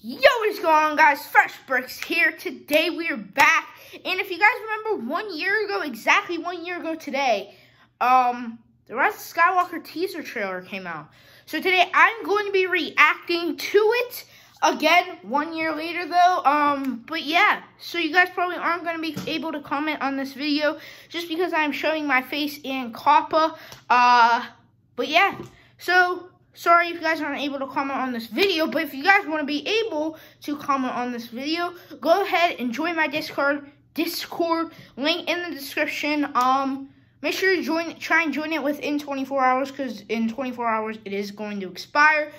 Yo, what's going on, guys? Fresh Bricks here. Today we are back, and if you guys remember, one year ago, exactly one year ago today, um, the Rise of Skywalker teaser trailer came out. So today I'm going to be reacting to it again, one year later though. Um, but yeah, so you guys probably aren't going to be able to comment on this video just because I'm showing my face in COPPA. Uh, but yeah, so sorry if you guys aren't able to comment on this video, but if you guys want to be able to comment on this video, go ahead and join my Discord, Discord, link in the description. Um, make sure you join, try and join it within 24 hours, because in 24 hours, it is going to expire.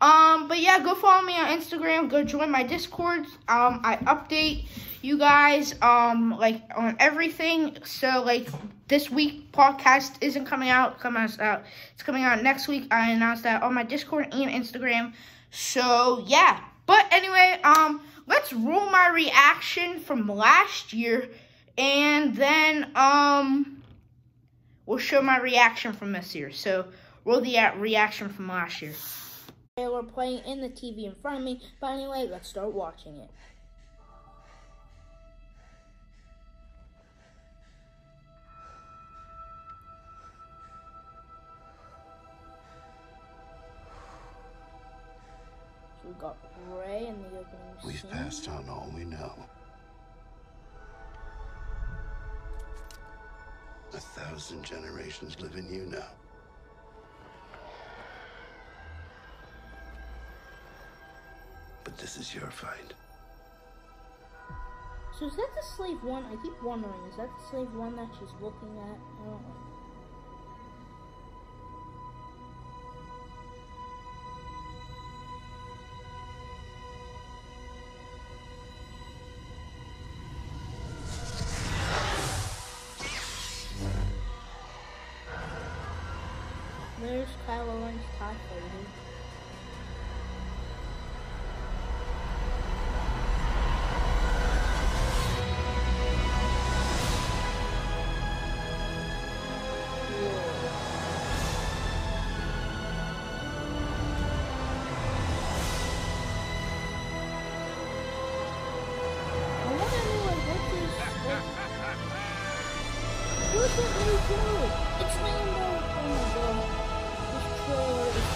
Um, but yeah, go follow me on Instagram, go join my Discord. Um, I update you guys, um, like, on everything, so, like, this week podcast isn't coming out. Coming out. It's coming out next week. I announced that on my Discord and Instagram. So yeah. But anyway, um, let's roll my reaction from last year, and then um, we'll show my reaction from this year. So roll the reaction from last year. We're playing in the TV in front of me. But anyway, let's start watching it. We got Rey in the opening We've scene. passed on all we know. A thousand generations live in you now. This is your fight. So is that the slave one? I keep wondering, is that the slave one that she's looking at? I don't know. There's Kylo Ren's TIE fighter. What? It's trailer is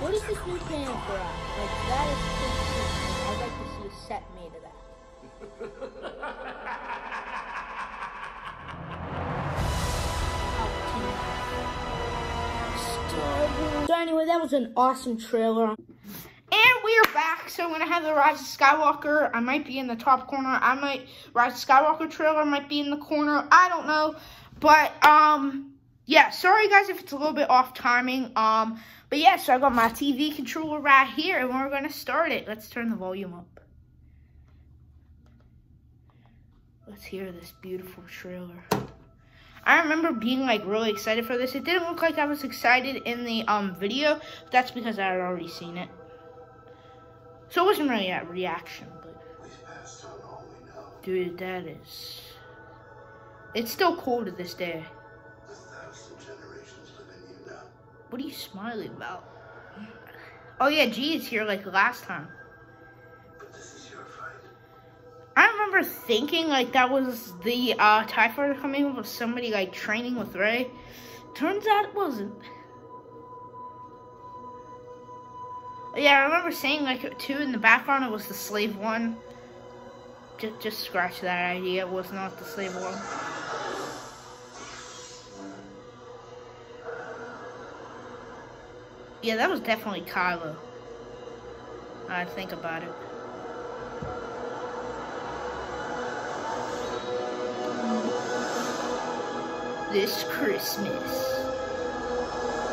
What this new really for us? Like, that is pretty cool. I'd like to see a set made of that. anyway, that was an awesome trailer. And we are back, so I'm gonna have the Rise of Skywalker. I might be in the top corner. I might Rise of Skywalker trailer might be in the corner. I don't know, but um, yeah. Sorry guys if it's a little bit off timing. Um, but yeah. So I got my TV controller right here, and we're gonna start it. Let's turn the volume up. Let's hear this beautiful trailer. I remember being like really excited for this. It didn't look like I was excited in the um video. That's because I had already seen it. So it wasn't really a reaction, but dude, that is. It's still cool to this day. What are you smiling about? Oh yeah, G is here like last time. I remember thinking like that was the uh, TIE fighter coming with somebody like training with Rey. Turns out it wasn't. Yeah, I remember saying like two in the background it was the slave one. Just just scratch that idea. It was not the slave one. Yeah, that was definitely Kylo. I think about it. This Christmas.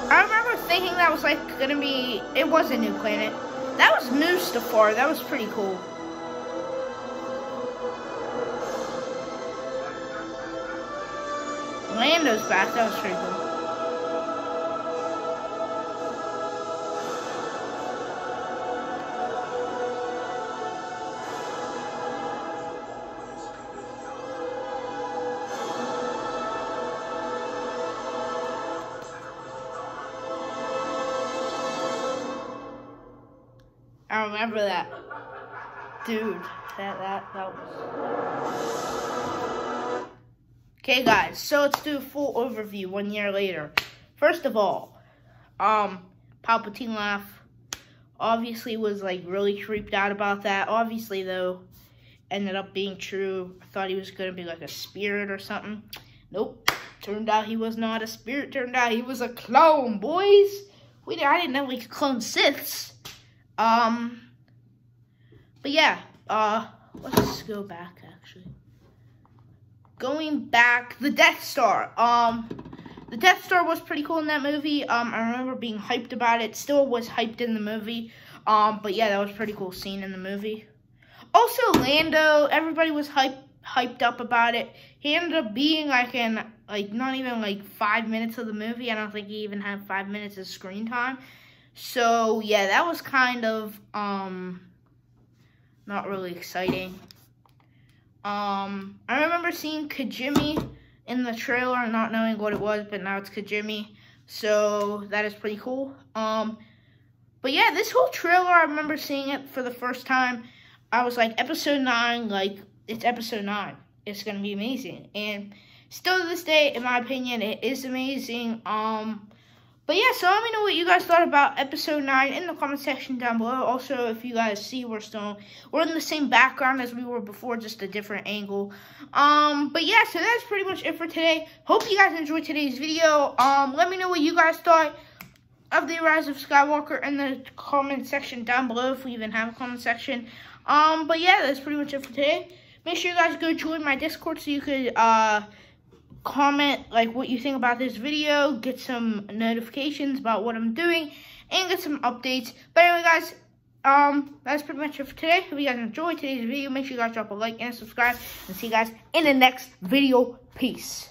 I remember thinking that was like gonna be. It was a new planet. That was Mustafar. That was pretty cool. Lando's back. That was pretty cool. Remember that. Dude, that, that, that was... Okay, guys, so let's do a full overview one year later. First of all, um, Palpatine laugh obviously was, like, really creeped out about that. Obviously, though, ended up being true. I thought he was going to be, like, a spirit or something. Nope. Turned out he was not a spirit. Turned out he was a clone, boys. We, I didn't know we could clone Siths. Um, but yeah, uh, let's go back actually. Going back, the Death Star. Um, the Death Star was pretty cool in that movie. Um, I remember being hyped about it. Still was hyped in the movie. Um, but yeah, that was pretty cool scene in the movie. Also, Lando. Everybody was hyped hyped up about it. He ended up being like in like not even like five minutes of the movie. I don't think he even had five minutes of screen time. So yeah, that was kind of um not really exciting. Um, I remember seeing Kijimi in the trailer and not knowing what it was, but now it's Kijimi. So that is pretty cool. Um, but yeah, this whole trailer, I remember seeing it for the first time. I was like, episode 9, like, it's episode 9. It's going to be amazing. And still to this day, in my opinion, it is amazing. Um, but yeah, so let me know what you guys thought about episode 9 in the comment section down below. Also, if you guys see, we're still, we're in the same background as we were before, just a different angle. Um, but yeah, so that's pretty much it for today. Hope you guys enjoyed today's video. Um, let me know what you guys thought of the Rise of Skywalker in the comment section down below, if we even have a comment section. Um, but yeah, that's pretty much it for today. Make sure you guys go join my Discord so you could, uh comment like what you think about this video, get some notifications about what I'm doing, and get some updates. But anyway, guys, um, that's pretty much it for today. Hope you guys enjoyed today's video. Make sure you guys drop a like and subscribe, and see you guys in the next video. Peace.